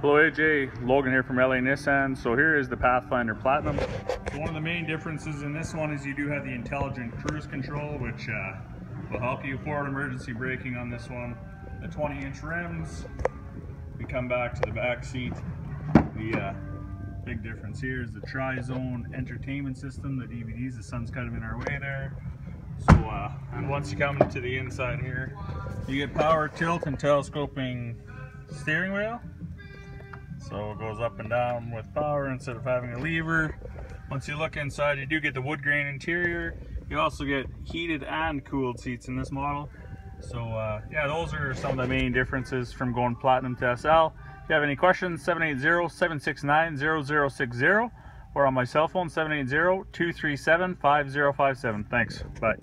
Hello AJ, Logan here from LA Nissan. So here is the Pathfinder Platinum. One of the main differences in this one is you do have the intelligent cruise control, which uh, will help you forward emergency braking on this one. The 20 inch rims. We come back to the back seat. The uh, big difference here is the tri-zone entertainment system, the DVDs, the sun's kind of in our way there. So, uh, and once you come to the inside here, you get power tilt and telescoping steering wheel. So it goes up and down with power instead of having a lever. Once you look inside, you do get the wood grain interior. You also get heated and cooled seats in this model. So uh, yeah, those are some of the main differences from going Platinum to SL. If you have any questions, 780-769-0060 or on my cell phone, 780-237-5057. Thanks. Bye.